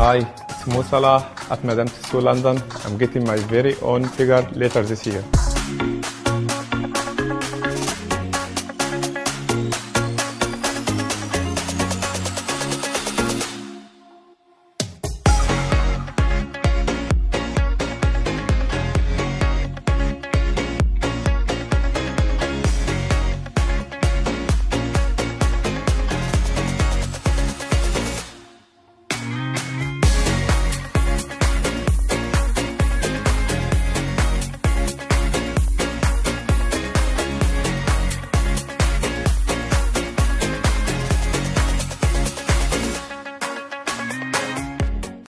Hi, it's Mo Salah at Madame Tussauds London. I'm getting my very own figure later this year.